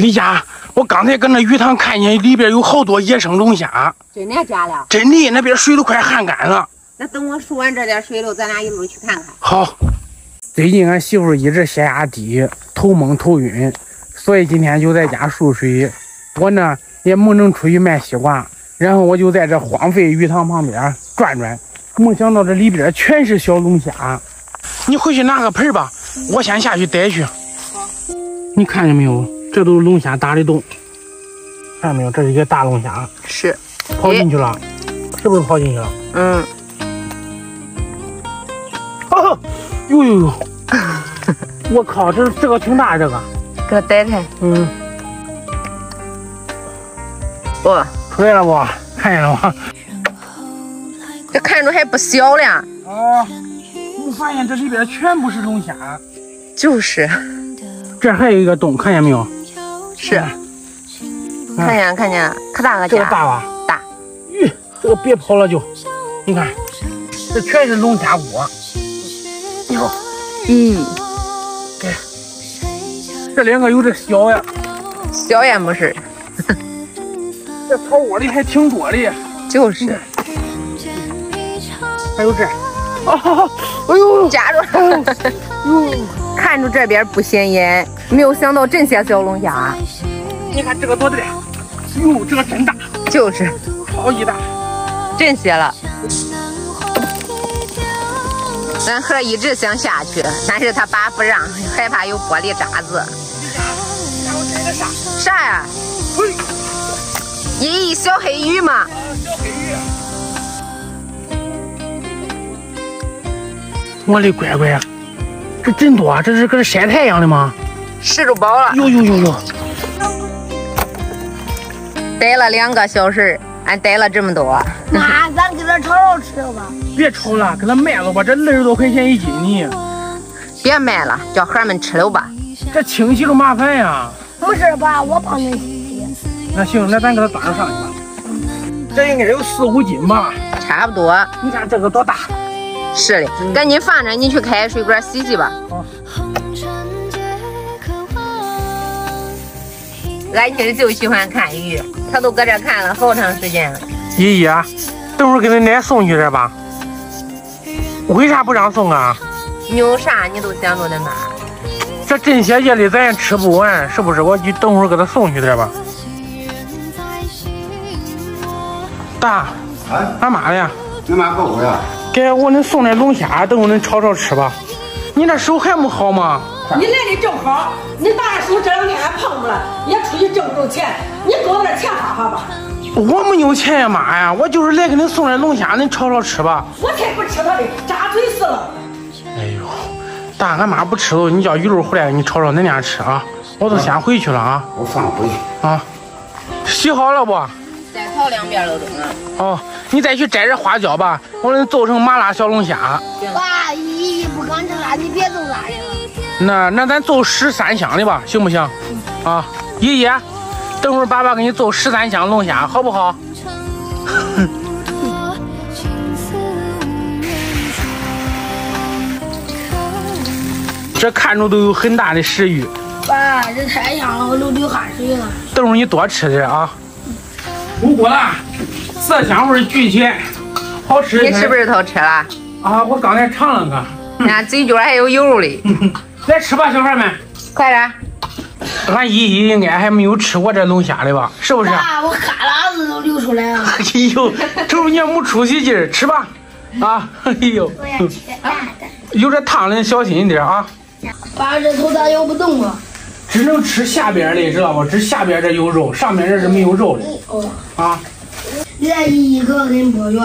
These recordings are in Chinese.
李佳，我刚才搁那鱼塘看见里边有好多野生龙虾，真的假的？真的，那边水都快旱干了。那等我数完这点水了，咱俩一路去看看。好。最近俺媳妇一直血压低，头蒙头晕，所以今天就在家输水。我呢也没能出去卖西瓜，然后我就在这荒废鱼塘旁边转转，没想到这里边全是小龙虾。你回去拿个盆吧，我先下去逮去。好。你看见没有？这都是龙虾打的洞，看见没有？这是一个大龙虾，是跑进去了，是不是跑进去了？嗯。哦，呦呦呦！我靠，这这个挺大，这个。给它逮开。嗯。哇，出来了不？看见了吗？这看着还不小了。啊！我发现这里边全部是龙虾。就是。这还有一个洞，看见没有？是，看见看见，可大个这个大吧？大。咦，这个别跑了就，你看，这全是龙虾窝。哟，咦，给，这两个有点小呀。小也没事。这草窝里还挺多的。就是。还有这。啊！哎呦，夹住。哟。看着这边不显眼，没有想到这些小龙虾。你看这个多大？哟，这个真大，就是超级大，真些了。咱河一直想下去，但是他爸不让，害怕有玻璃渣子。啥？啥呀？咦，小黑鱼吗？小黑鱼。我的乖乖。这真多，这是搁这晒太阳的吗？吃着饱了。哟哟哟哟！逮了两个小时，俺逮了这么多。那咱给它炒炒吃吧。别炒了，给它卖了吧，这二十多块钱一斤呢。别卖了，叫孩儿们吃了吧。这清洗个麻烦呀。没事吧，我帮你洗。那行，那咱给它端着上去吧。这应该有四五斤吧？差不多。你看这个多大？是的，赶紧放着，你去开水管洗洗吧。俺今儿就喜欢看鱼，他都搁这看了好长时间了。依依啊，等会儿给你奶送去点吧。为啥不让送啊？你有啥你都想着恁妈。这这些夜里咱也吃不完，是不是？我就等会儿给他送去点吧。大，啊，干嘛呀？你妈干活呀？给我恁送点龙虾，等我恁炒炒吃吧。你那手还没好吗？你来的正好，你大手这两天还胖不了，也出去挣不着钱，你给我点钱花花吧。我没有钱呀，妈呀！我就是来给恁送点龙虾，恁炒炒吃吧。我才不吃它的，扎嘴死了。哎呦，大俺妈不吃了，你叫雨露回来给你炒炒恁俩吃啊。我都先回去了啊。我放回去啊。洗好了不？两遍都中了。哦。你再去摘点花椒吧，我给你做成麻辣小龙虾。爸，姨姨不敢吃辣，你别做辣的了。那那咱做十三香的吧，行不行？啊，姨姨，等会儿爸爸给你做十三香龙虾，好不好？这看着都有很大的食欲。爸，这太香了，我都流汗水了。等会儿你多吃点啊。出锅了。色香味俱全，好吃。你是不是偷吃了？啊，我刚才尝了个，看嘴角还有油嘞。来吃吧，小孩们，快点。俺依依应该还没有吃过这龙虾的吧？是不是？爸，我哈喇子都流出来了。哎呦，瞅你也没出息劲儿，吃吧。啊，哎呦。我要吃大的。有这烫的，小心一点啊。爸，这头咋咬不动了？只能吃下边的，知道不？这下边这有肉，上面这是没有肉的。哦。啊。来一个跟博远，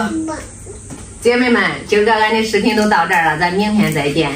姐妹们，今儿个俺的视频都到这儿了，咱明天再见。